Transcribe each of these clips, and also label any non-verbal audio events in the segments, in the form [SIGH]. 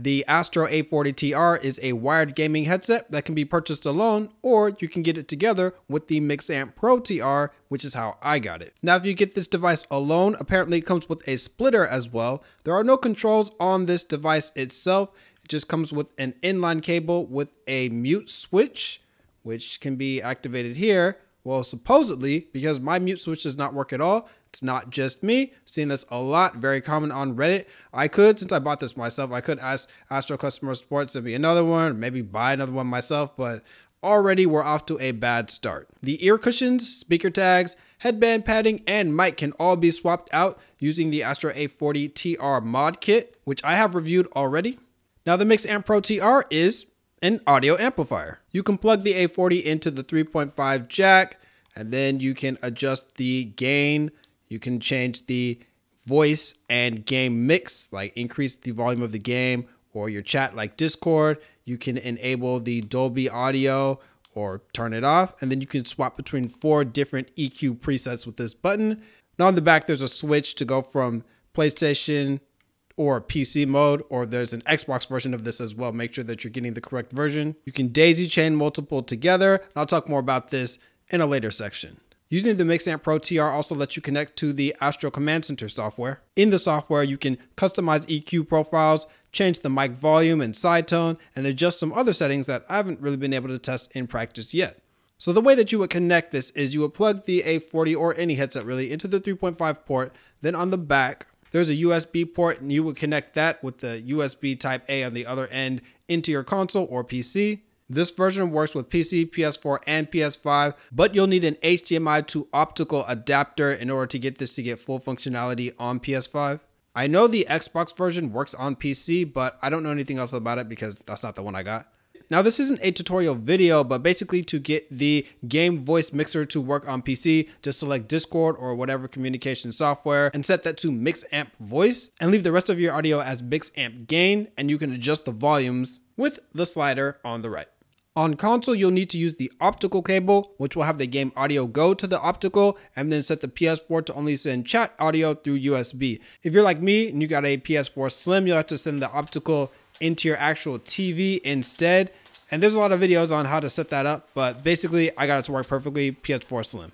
The Astro A40TR is a wired gaming headset that can be purchased alone, or you can get it together with the Mixamp Pro TR, which is how I got it. Now, if you get this device alone, apparently it comes with a splitter as well. There are no controls on this device itself. It just comes with an inline cable with a mute switch, which can be activated here. Well, supposedly, because my mute switch does not work at all, it's not just me. I've seen this a lot, very common on Reddit. I could, since I bought this myself, I could ask Astro customer support to be another one, maybe buy another one myself, but already we're off to a bad start. The ear cushions, speaker tags, headband padding, and mic can all be swapped out using the Astro A40 TR mod kit, which I have reviewed already. Now the Mixamp Pro TR is an audio amplifier. You can plug the A40 into the 3.5 jack, and then you can adjust the gain, you can change the voice and game mix, like increase the volume of the game or your chat like Discord. You can enable the Dolby audio or turn it off. And then you can swap between four different EQ presets with this button. Now on the back, there's a switch to go from PlayStation or PC mode, or there's an Xbox version of this as well. Make sure that you're getting the correct version. You can daisy chain multiple together. I'll talk more about this in a later section. Using the Mixamp Pro TR also lets you connect to the Astro Command Center software. In the software, you can customize EQ profiles, change the mic volume and side tone, and adjust some other settings that I haven't really been able to test in practice yet. So the way that you would connect this is you would plug the A40 or any headset really into the 3.5 port, then on the back, there's a USB port and you would connect that with the USB type A on the other end into your console or PC. This version works with PC, PS4, and PS5, but you'll need an HDMI to optical adapter in order to get this to get full functionality on PS5. I know the Xbox version works on PC, but I don't know anything else about it because that's not the one I got. Now, this isn't a tutorial video, but basically to get the game voice mixer to work on PC, just select Discord or whatever communication software and set that to mix amp voice and leave the rest of your audio as mix amp gain and you can adjust the volumes with the slider on the right. On console, you'll need to use the optical cable, which will have the game audio go to the optical and then set the PS4 to only send chat audio through USB. If you're like me and you got a PS4 Slim, you'll have to send the optical into your actual TV instead. And there's a lot of videos on how to set that up, but basically I got it to work perfectly, PS4 Slim.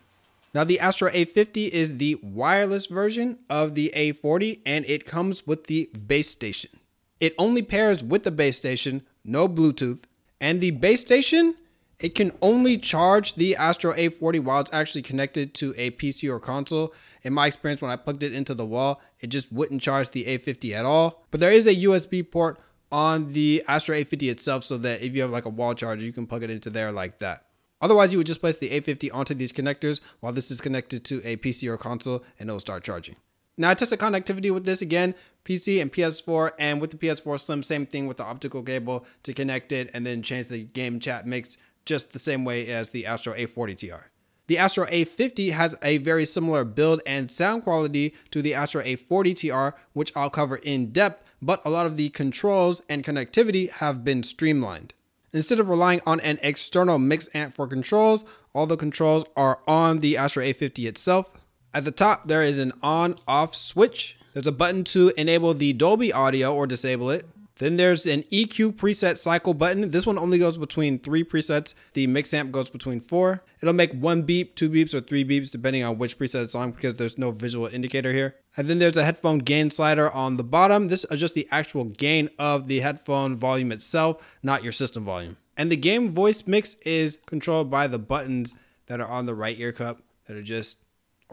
Now the Astro A50 is the wireless version of the A40 and it comes with the base station. It only pairs with the base station, no Bluetooth, and the base station, it can only charge the Astro A40 while it's actually connected to a PC or console. In my experience, when I plugged it into the wall, it just wouldn't charge the A50 at all. But there is a USB port on the Astro A50 itself so that if you have like a wall charger, you can plug it into there like that. Otherwise, you would just place the A50 onto these connectors while this is connected to a PC or console and it'll start charging. Now I tested connectivity with this again, PC and PS4, and with the PS4 Slim, same thing with the optical cable to connect it and then change the game chat mix just the same way as the Astro A40 TR. The Astro A50 has a very similar build and sound quality to the Astro A40 TR, which I'll cover in depth, but a lot of the controls and connectivity have been streamlined. Instead of relying on an external mix amp for controls, all the controls are on the Astro A50 itself. At the top, there is an on off switch. There's a button to enable the Dolby audio or disable it. Then there's an EQ preset cycle button. This one only goes between three presets. The Mixamp goes between four. It'll make one beep, two beeps, or three beeps, depending on which preset it's on because there's no visual indicator here. And then there's a headphone gain slider on the bottom. This adjusts the actual gain of the headphone volume itself, not your system volume. And the game voice mix is controlled by the buttons that are on the right ear cup that are just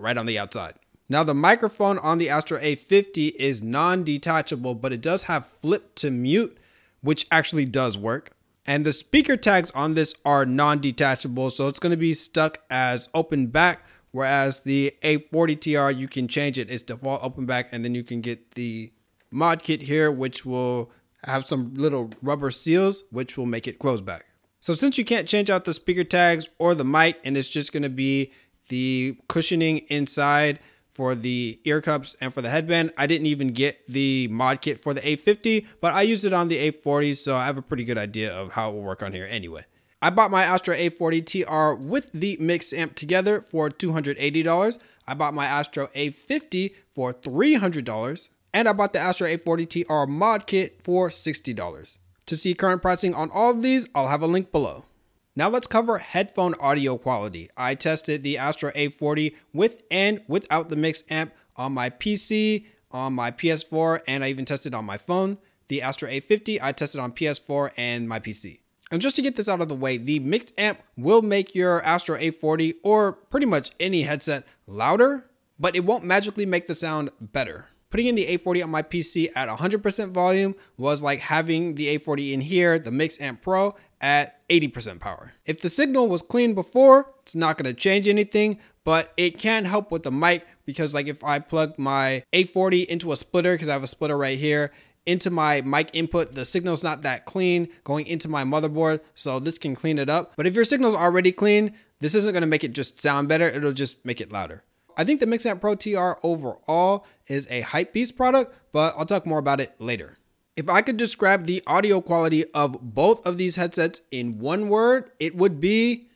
right on the outside. Now the microphone on the Astro A50 is non-detachable, but it does have flip to mute, which actually does work. And the speaker tags on this are non-detachable, so it's going to be stuck as open back, whereas the A40TR, you can change it. It's default open back, and then you can get the mod kit here, which will have some little rubber seals, which will make it close back. So since you can't change out the speaker tags or the mic, and it's just going to be the cushioning inside for the ear cups and for the headband. I didn't even get the mod kit for the A50, but I used it on the A40, so I have a pretty good idea of how it will work on here anyway. I bought my Astro A40 TR with the mix amp together for $280. I bought my Astro A50 for $300. And I bought the Astro A40TR mod kit for $60. To see current pricing on all of these, I'll have a link below. Now let's cover headphone audio quality. I tested the Astro A40 with and without the mix amp on my PC, on my PS4, and I even tested on my phone. The Astro A50 I tested on PS4 and my PC. And just to get this out of the way, the mix amp will make your Astro A40 or pretty much any headset louder, but it won't magically make the sound better. Putting in the A40 on my PC at 100% volume was like having the A40 in here, the Mix Amp Pro, at 80% power. If the signal was clean before, it's not gonna change anything, but it can help with the mic because like if I plug my A40 into a splitter, because I have a splitter right here, into my mic input, the signal's not that clean going into my motherboard, so this can clean it up. But if your signal's already clean, this isn't gonna make it just sound better, it'll just make it louder. I think the Mixamp Pro TR overall is a hype beast product, but I'll talk more about it later. If I could describe the audio quality of both of these headsets in one word, it would be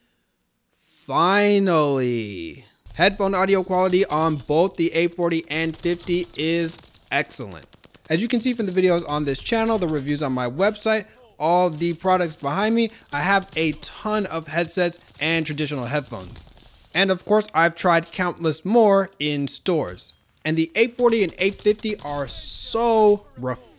finally. Headphone audio quality on both the A40 and 50 is excellent. As you can see from the videos on this channel, the reviews on my website, all the products behind me, I have a ton of headsets and traditional headphones. And of course, I've tried countless more in stores. And the A40 and A50 are so refreshing.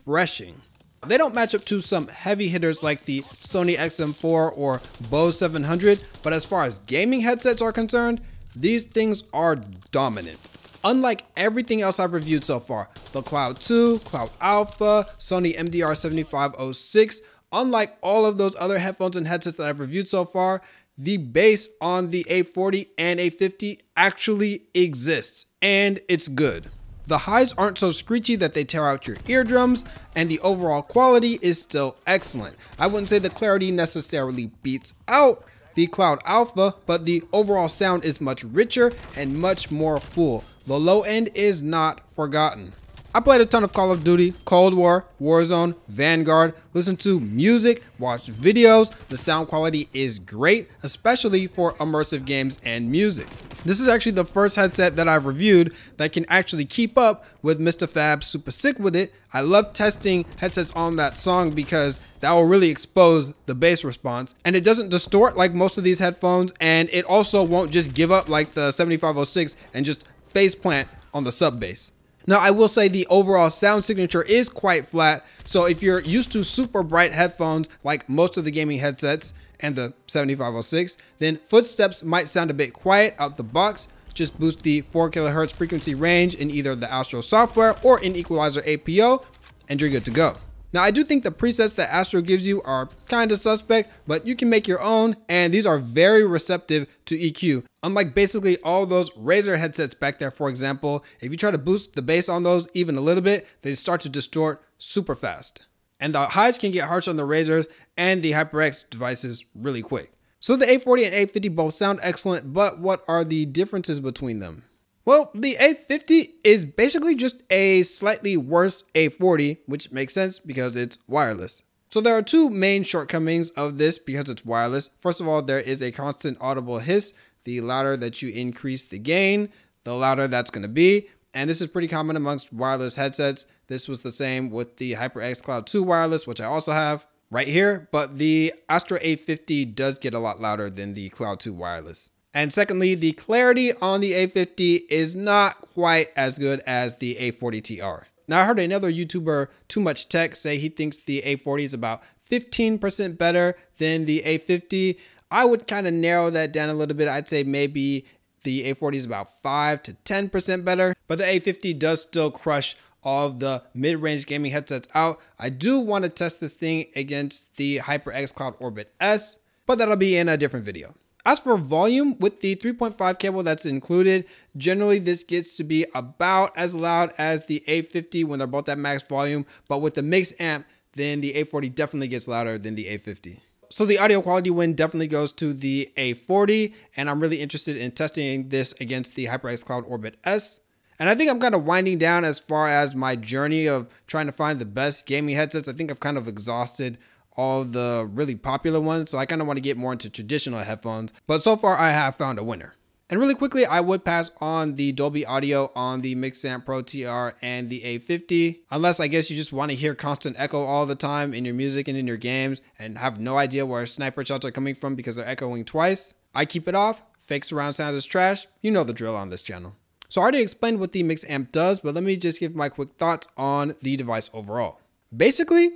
They don't match up to some heavy hitters like the Sony XM4 or Bose 700, but as far as gaming headsets are concerned, these things are dominant. Unlike everything else I've reviewed so far, the Cloud 2, Cloud Alpha, Sony MDR7506, unlike all of those other headphones and headsets that I've reviewed so far, the bass on the A40 and A50 actually exists and it's good. The highs aren't so screechy that they tear out your eardrums, and the overall quality is still excellent. I wouldn't say the clarity necessarily beats out the Cloud Alpha, but the overall sound is much richer and much more full. The low end is not forgotten. I played a ton of Call of Duty, Cold War, Warzone, Vanguard, listened to music, watched videos. The sound quality is great, especially for immersive games and music. This is actually the first headset that I've reviewed that can actually keep up with Mr. Fab Super Sick with it. I love testing headsets on that song because that will really expose the bass response. And it doesn't distort like most of these headphones, and it also won't just give up like the 7506 and just face plant on the sub bass. Now, I will say the overall sound signature is quite flat. So if you're used to super bright headphones, like most of the gaming headsets and the 7506, then footsteps might sound a bit quiet out the box. Just boost the 4 kilohertz frequency range in either the Astro software or in Equalizer APO, and you're good to go. Now, I do think the presets that Astro gives you are kind of suspect, but you can make your own, and these are very receptive to EQ. Unlike basically all those Razer headsets back there, for example, if you try to boost the bass on those even a little bit, they start to distort super fast. And the highs can get harsh on the Razers and the HyperX devices really quick. So the A40 and A50 both sound excellent, but what are the differences between them? Well, the A50 is basically just a slightly worse A40, which makes sense because it's wireless. So there are two main shortcomings of this because it's wireless. First of all, there is a constant audible hiss. The louder that you increase the gain, the louder that's going to be. And this is pretty common amongst wireless headsets. This was the same with the HyperX Cloud 2 wireless, which I also have right here. But the Astro A50 does get a lot louder than the Cloud 2 wireless. And secondly, the clarity on the A50 is not quite as good as the A40TR. Now, I heard another YouTuber, Too Much Tech, say he thinks the A40 is about 15% better than the A50. I would kind of narrow that down a little bit. I'd say maybe the A40 is about 5 to 10% better, but the A50 does still crush all of the mid-range gaming headsets out. I do want to test this thing against the HyperX Cloud Orbit S, but that'll be in a different video. As for volume, with the 3.5 cable that's included, generally this gets to be about as loud as the A50 when they're both at max volume, but with the mix amp, then the A40 definitely gets louder than the A50. So the audio quality win definitely goes to the A40, and I'm really interested in testing this against the HyperX Cloud Orbit S. And I think I'm kind of winding down as far as my journey of trying to find the best gaming headsets. I think I've kind of exhausted all the really popular ones. So I kind of want to get more into traditional headphones. But so far, I have found a winner. And really quickly, I would pass on the Dolby Audio on the Mixamp Pro TR and the A50, unless I guess you just want to hear constant echo all the time in your music and in your games and have no idea where sniper shots are coming from because they're echoing twice. I keep it off. Fake surround sound is trash. You know the drill on this channel. So I already explained what the Mixamp does, but let me just give my quick thoughts on the device overall. Basically,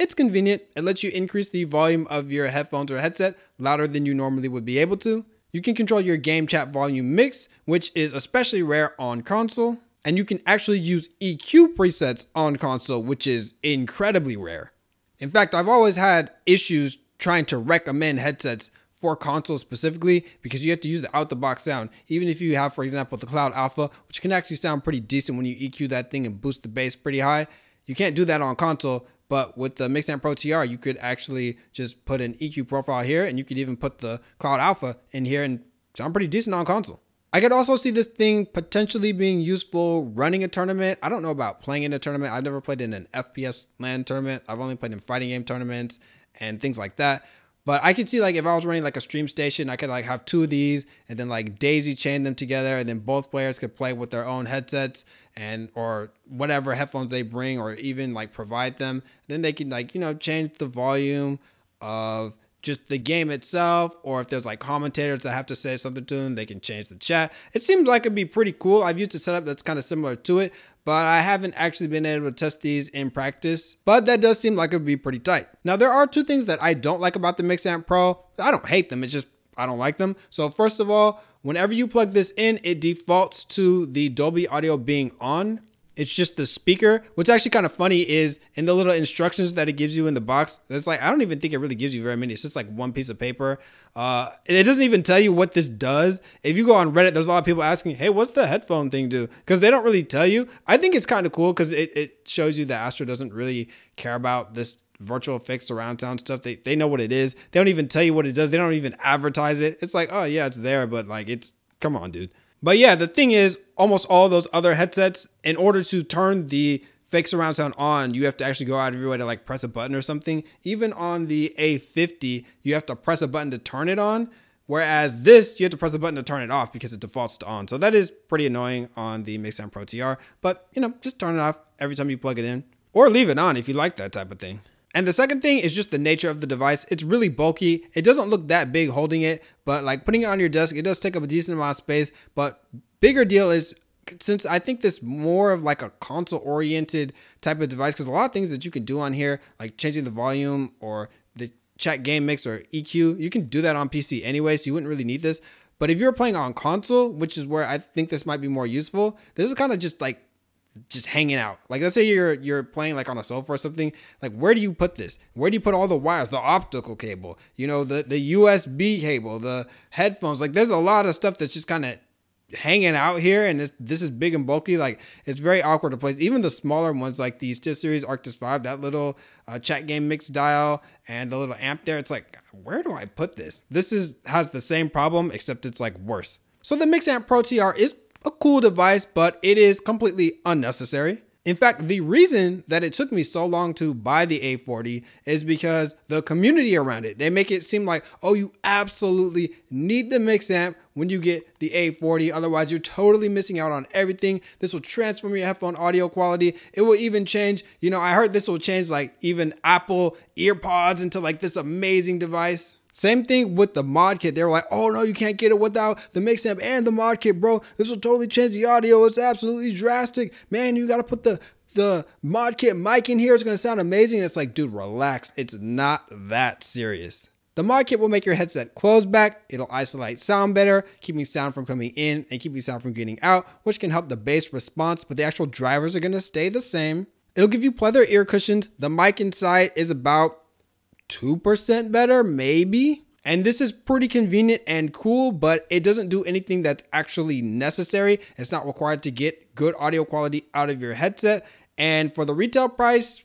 it's convenient. It lets you increase the volume of your headphones or headset louder than you normally would be able to. You can control your game chat volume mix, which is especially rare on console. And you can actually use EQ presets on console, which is incredibly rare. In fact, I've always had issues trying to recommend headsets for console specifically because you have to use the out the box sound. Even if you have, for example, the Cloud Alpha, which can actually sound pretty decent when you EQ that thing and boost the bass pretty high, you can't do that on console but with the Mixamp Pro TR, you could actually just put an EQ profile here and you could even put the Cloud Alpha in here and sound pretty decent on console. I could also see this thing potentially being useful running a tournament. I don't know about playing in a tournament. I've never played in an FPS LAN tournament. I've only played in fighting game tournaments and things like that. But I could see like if I was running like a stream station, I could like have two of these and then like daisy chain them together and then both players could play with their own headsets and or whatever headphones they bring or even like provide them. Then they can like, you know, change the volume of just the game itself or if there's like commentators that have to say something to them, they can change the chat. It seems like it'd be pretty cool. I've used a setup that's kind of similar to it, but I haven't actually been able to test these in practice. But that does seem like it would be pretty tight. Now, there are two things that I don't like about the Mixamp Pro. I don't hate them, it's just I don't like them. So, first of all, whenever you plug this in, it defaults to the Dolby Audio being on. It's just the speaker. What's actually kind of funny is in the little instructions that it gives you in the box, it's like, I don't even think it really gives you very many. It's just like one piece of paper. Uh, it doesn't even tell you what this does. If you go on Reddit, there's a lot of people asking, hey, what's the headphone thing do? Because they don't really tell you. I think it's kind of cool because it, it shows you that Astro doesn't really care about this virtual fixed surround sound stuff. They, they know what it is. They don't even tell you what it does. They don't even advertise it. It's like, oh, yeah, it's there, but like, it's, come on, dude. But yeah, the thing is, almost all those other headsets, in order to turn the fake surround sound on, you have to actually go out of your way to like press a button or something. Even on the A50, you have to press a button to turn it on. Whereas this, you have to press the button to turn it off because it defaults to on. So that is pretty annoying on the Mixamp Pro TR. But, you know, just turn it off every time you plug it in. Or leave it on if you like that type of thing. And the second thing is just the nature of the device. It's really bulky. It doesn't look that big holding it, but like putting it on your desk, it does take up a decent amount of space. But bigger deal is since I think this more of like a console oriented type of device, because a lot of things that you can do on here, like changing the volume or the chat game mix or EQ, you can do that on PC anyway, so you wouldn't really need this. But if you're playing on console, which is where I think this might be more useful, this is kind of just like just hanging out. Like let's say you're you're playing like on a sofa or something. Like where do you put this? Where do you put all the wires? The optical cable, you know, the the USB cable, the headphones. Like there's a lot of stuff that's just kind of hanging out here and this this is big and bulky like it's very awkward to place even the smaller ones like the SteelSeries Arctis 5 that little uh, chat game mix dial and the little amp there it's like where do I put this this is has the same problem except it's like worse so the mix amp Pro TR is a cool device, but it is completely unnecessary. In fact, the reason that it took me so long to buy the A40 is because the community around it, they make it seem like, oh, you absolutely need the mix amp when you get the A40. Otherwise, you're totally missing out on everything. This will transform your headphone audio quality. It will even change, you know, I heard this will change like even Apple EarPods into like this amazing device. Same thing with the mod kit. They were like, oh no, you can't get it without the mix amp and the mod kit, bro. This will totally change the audio. It's absolutely drastic. Man, you gotta put the the mod kit mic in here. It's gonna sound amazing. It's like, dude, relax. It's not that serious. The mod kit will make your headset close back. It'll isolate sound better, keeping sound from coming in and keeping sound from getting out, which can help the bass response, but the actual drivers are gonna stay the same. It'll give you pleather ear cushions. The mic inside is about 2% better, maybe. And this is pretty convenient and cool, but it doesn't do anything that's actually necessary. It's not required to get good audio quality out of your headset. And for the retail price,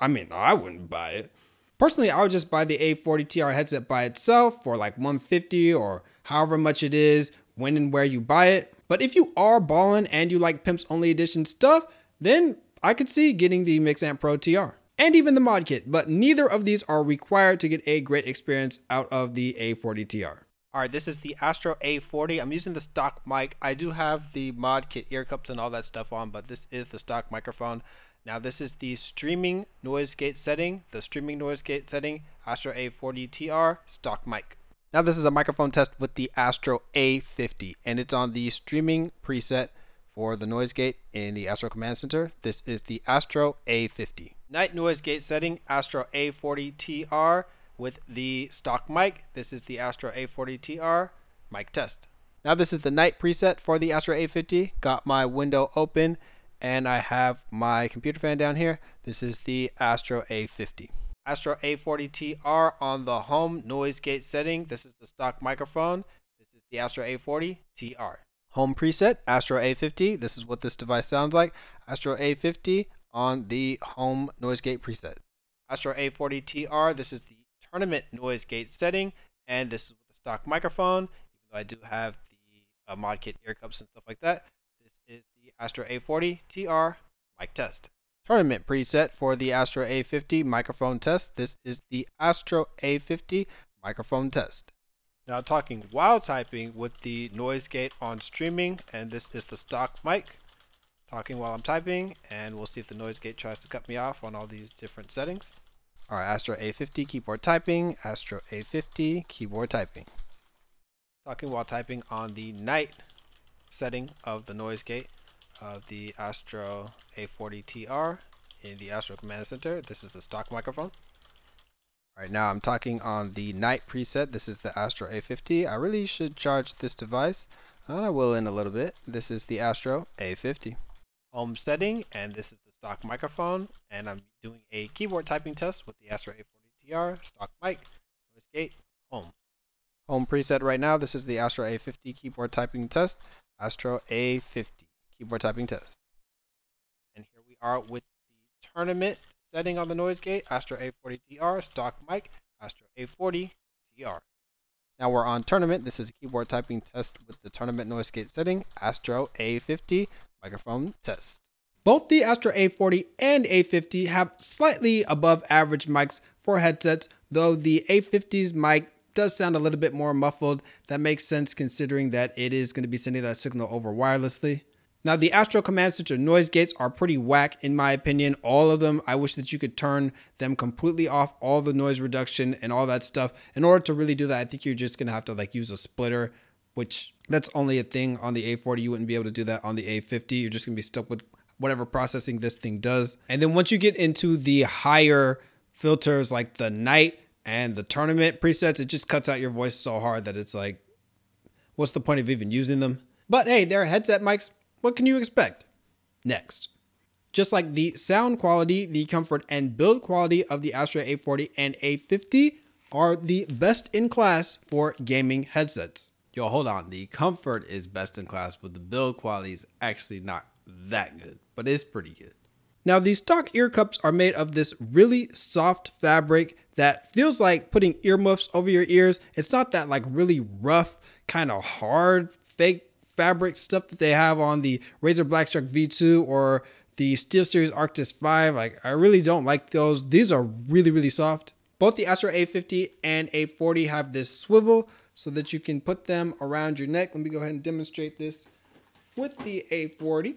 I mean, I wouldn't buy it. Personally, I would just buy the A40 TR headset by itself for like 150 or however much it is, when and where you buy it. But if you are balling and you like Pimps Only Edition stuff, then I could see getting the Mixamp Pro TR and even the mod kit, but neither of these are required to get a great experience out of the A40TR. All right, this is the Astro A40. I'm using the stock mic. I do have the mod kit ear cups and all that stuff on, but this is the stock microphone. Now this is the streaming noise gate setting, the streaming noise gate setting, Astro A40 TR stock mic. Now this is a microphone test with the Astro A50 and it's on the streaming preset for the noise gate in the Astro Command Center. This is the Astro A50. Night noise gate setting, Astro A40 TR with the stock mic. This is the Astro A40TR mic test. Now this is the night preset for the Astro A50. Got my window open and I have my computer fan down here. This is the Astro A50. Astro A40TR on the home noise gate setting. This is the stock microphone. This is the Astro A40TR. Home preset, Astro A50. This is what this device sounds like. Astro A50 on the home noise gate preset. Astro A40TR. This is the tournament noise gate setting, and this is with the stock microphone. Even though I do have the uh, mod kit ear cups and stuff like that, this is the Astro A40 TR mic test. Tournament preset for the Astro A50 microphone test. This is the Astro A50 microphone test. Now talking while typing with the noise gate on streaming, and this is the stock mic. Talking while I'm typing, and we'll see if the noise gate tries to cut me off on all these different settings. Our Astro A50 keyboard typing, Astro A50 keyboard typing. Talking while typing on the night setting of the noise gate of the Astro A40TR in the Astro Command Center. This is the stock microphone. Alright, now I'm talking on the night preset. This is the Astro A50. I really should charge this device. I will in a little bit. This is the Astro A50. Home setting, and this is the stock microphone, and I'm doing a keyboard typing test with the Astro A40TR, stock mic, noise gate, home. Home preset right now, this is the Astro A50 keyboard typing test, Astro A50 keyboard typing test. And here we are with the tournament setting on the noise gate, Astro A40TR, stock mic, Astro A40TR. Now we're on tournament. This is a keyboard typing test with the tournament noise gate setting, Astro A50 microphone test. Both the Astro A40 and A50 have slightly above average mics for headsets, though the A50's mic does sound a little bit more muffled. That makes sense considering that it is going to be sending that signal over wirelessly. Now, the Astro Command Center noise gates are pretty whack in my opinion. All of them, I wish that you could turn them completely off, all the noise reduction and all that stuff. In order to really do that, I think you're just to have to like use a splitter, which that's only a thing on the A40. You wouldn't be able to do that on the A50. You're just to be stuck with whatever processing this thing does. And then once you get into the higher filters like the night and the tournament presets, it just cuts out your voice so hard that it's like, what's the point of even using them? But hey, they're headset mics. What can you expect? Next. Just like the sound quality, the comfort, and build quality of the Astro A40 and A50 are the best in class for gaming headsets. Yo, hold on. The comfort is best in class, but the build quality is actually not that good, but it's pretty good. Now, these stock ear cups are made of this really soft fabric that feels like putting earmuffs over your ears. It's not that like really rough, kind of hard, fake fabric stuff that they have on the Razer Blackshark V2 or the SteelSeries Arctis 5. Like, I really don't like those. These are really, really soft. Both the Astro A50 and A40 have this swivel so that you can put them around your neck. Let me go ahead and demonstrate this with the A40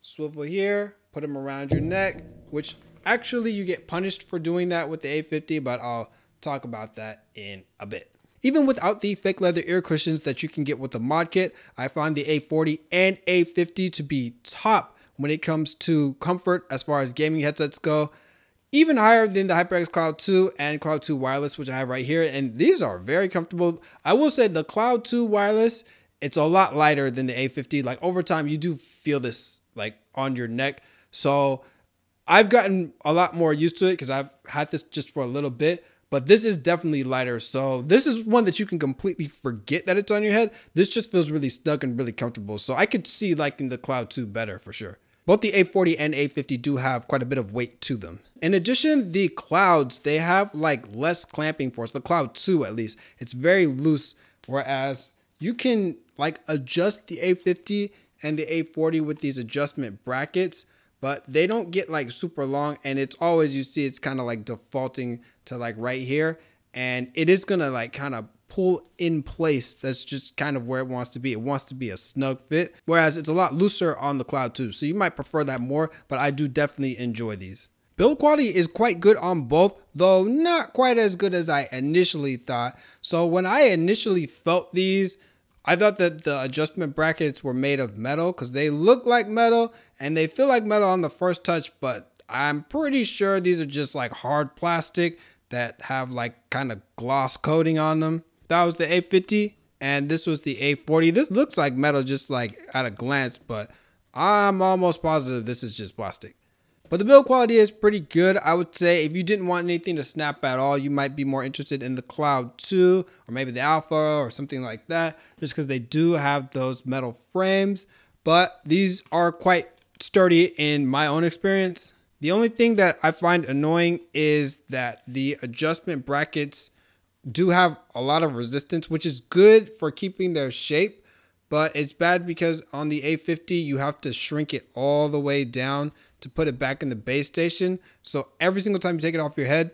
swivel here, put them around your neck, which actually you get punished for doing that with the A50, but I'll talk about that in a bit. Even without the fake leather ear cushions that you can get with the mod kit, I find the A40 and A50 to be top when it comes to comfort as far as gaming headsets go. Even higher than the HyperX Cloud 2 and Cloud 2 Wireless, which I have right here. And these are very comfortable. I will say the Cloud 2 Wireless, it's a lot lighter than the A50. Like over time, you do feel this like on your neck. So I've gotten a lot more used to it because I've had this just for a little bit, but this is definitely lighter. So this is one that you can completely forget that it's on your head. This just feels really snug and really comfortable. So I could see liking the Cloud 2 better for sure. Both the A40 and A50 do have quite a bit of weight to them. In addition, the clouds, they have like less clamping force, the Cloud 2 at least. It's very loose, whereas you can like adjust the A50 and the A40 with these adjustment brackets, but they don't get like super long. And it's always, you see, it's kind of like defaulting to like right here. And it is gonna like kind of pull in place. That's just kind of where it wants to be. It wants to be a snug fit, whereas it's a lot looser on the Cloud 2. So you might prefer that more, but I do definitely enjoy these. Build quality is quite good on both, though not quite as good as I initially thought. So when I initially felt these, I thought that the adjustment brackets were made of metal because they look like metal and they feel like metal on the first touch, but I'm pretty sure these are just like hard plastic that have like kind of gloss coating on them. That was the A50 and this was the A40. This looks like metal just like at a glance, but I'm almost positive this is just plastic. But the build quality is pretty good. I would say if you didn't want anything to snap at all, you might be more interested in the Cloud 2 or maybe the Alpha or something like that, just because they do have those metal frames. But these are quite sturdy in my own experience. The only thing that I find annoying is that the adjustment brackets do have a lot of resistance, which is good for keeping their shape, but it's bad because on the A50 you have to shrink it all the way down to put it back in the base station. So every single time you take it off your head,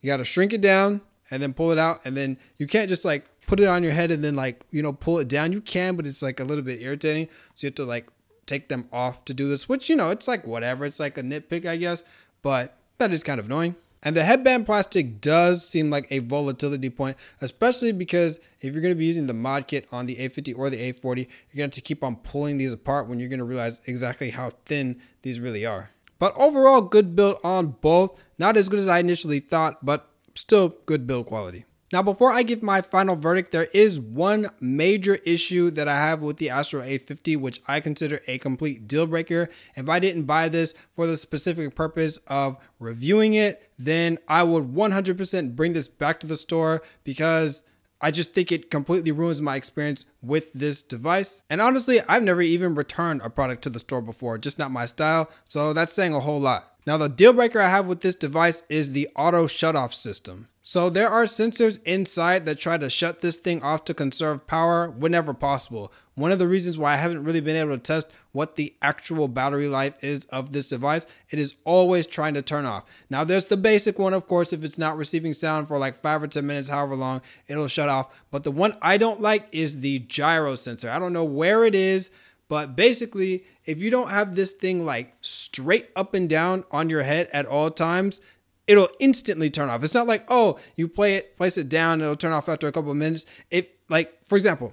you got to shrink it down and then pull it out and then you can't just like put it on your head and then like, you know, pull it down. You can, but it's like a little bit irritating. So you have to like take them off to do this, which, you know, it's like whatever. It's like a nitpick, I guess, but that is kind of annoying. And the headband plastic does seem like a volatility point, especially because if you're going to be using the mod kit on the A50 or the A40, you're going to have to keep on pulling these apart when you're going to realize exactly how thin these really are. But overall, good build on both. Not as good as I initially thought, but still good build quality. Now, before I give my final verdict, there is one major issue that I have with the Astro A50, which I consider a complete deal breaker. If I didn't buy this for the specific purpose of reviewing it, then I would 100% bring this back to the store because I just think it completely ruins my experience with this device. And honestly, I've never even returned a product to the store before, just not my style. So that's saying a whole lot. Now, the deal breaker I have with this device is the auto shut off system. So there are sensors inside that try to shut this thing off to conserve power whenever possible. One of the reasons why I haven't really been able to test what the actual battery life is of this device, it is always trying to turn off. Now there's the basic one, of course, if it's not receiving sound for like five or 10 minutes, however long, it'll shut off. But the one I don't like is the gyro sensor. I don't know where it is, but basically, if you don't have this thing like straight up and down on your head at all times, it'll instantly turn off. It's not like, oh, you play it, place it down, it'll turn off after a couple of minutes. It like, for example,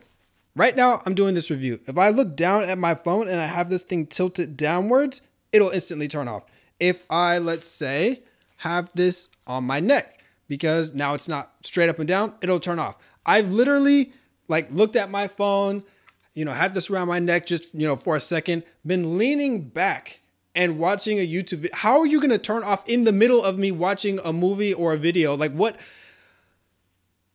right now I'm doing this review. If I look down at my phone and I have this thing tilted downwards, it'll instantly turn off. If I, let's say, have this on my neck because now it's not straight up and down, it'll turn off. I've literally like looked at my phone, you know, had this around my neck just, you know, for a second, been leaning back and watching a YouTube video. How are you going to turn off in the middle of me watching a movie or a video? Like what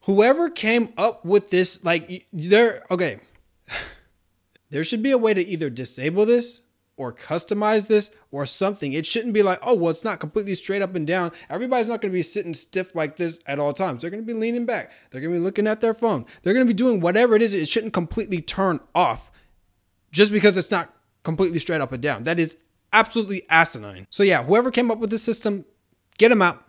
whoever came up with this like there okay. [SIGHS] there should be a way to either disable this or customize this or something. It shouldn't be like, oh, well, it's not completely straight up and down. Everybody's not going to be sitting stiff like this at all times. They're going to be leaning back. They're going to be looking at their phone. They're going to be doing whatever it is. It shouldn't completely turn off just because it's not completely straight up and down. That is absolutely asinine. So yeah, whoever came up with this system, get them out,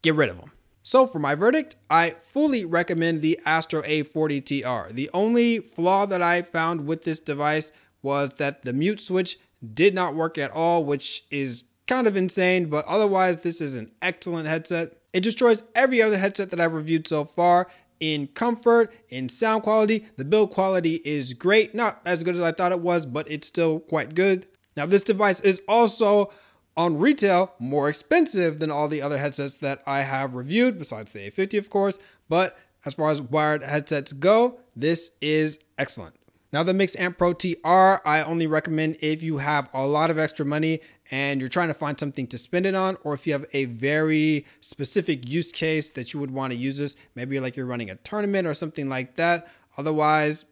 get rid of them. So for my verdict, I fully recommend the Astro A40 TR. The only flaw that I found with this device was that the mute switch did not work at all, which is kind of insane, but otherwise this is an excellent headset. It destroys every other headset that I've reviewed so far in comfort, in sound quality. The build quality is great, not as good as I thought it was, but it's still quite good. Now, this device is also on retail more expensive than all the other headsets that I have reviewed, besides the A50, of course. But as far as wired headsets go, this is excellent. Now, the Mix Amp Pro TR, I only recommend if you have a lot of extra money and you're trying to find something to spend it on, or if you have a very specific use case that you would want to use this, maybe like you're running a tournament or something like that. Otherwise,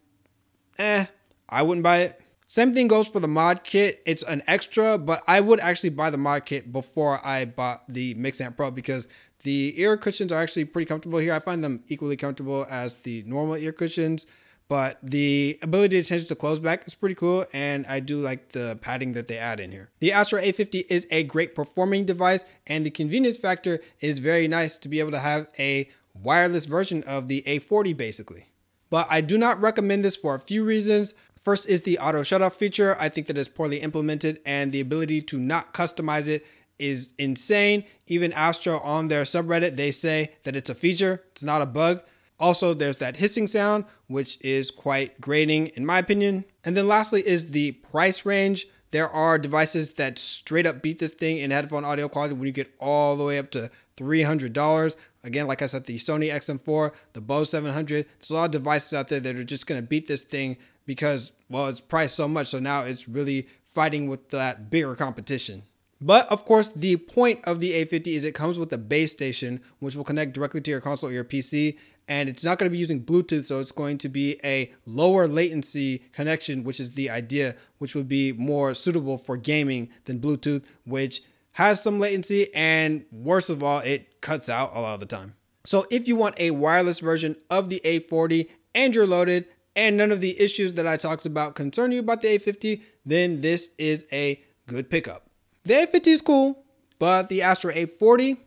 eh, I wouldn't buy it. Same thing goes for the mod kit. It's an extra, but I would actually buy the mod kit before I bought the Mix Amp Pro because the ear cushions are actually pretty comfortable here. I find them equally comfortable as the normal ear cushions, but the ability to change to close back is pretty cool, and I do like the padding that they add in here. The Astro A50 is a great performing device, and the convenience factor is very nice to be able to have a wireless version of the A40 basically. But I do not recommend this for a few reasons. First is the auto shut off feature. I think that is poorly implemented and the ability to not customize it is insane. Even Astro on their subreddit, they say that it's a feature, it's not a bug. Also, there's that hissing sound, which is quite grating in my opinion. And then lastly is the price range. There are devices that straight up beat this thing in headphone audio quality when you get all the way up to $300. Again, like I said, the Sony XM4, the Bose 700, there's a lot of devices out there that are just going to beat this thing because, well, it's priced so much. So now it's really fighting with that bigger competition. But of course, the point of the A50 is it comes with a base station, which will connect directly to your console or your PC. And it's not going to be using Bluetooth, so it's going to be a lower latency connection, which is the idea, which would be more suitable for gaming than Bluetooth, which has some latency, and worst of all, it cuts out a lot of the time. So if you want a wireless version of the A40 and you're loaded and none of the issues that I talked about concern you about the A50, then this is a good pickup. The A50 is cool, but the Astro A40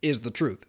is the truth.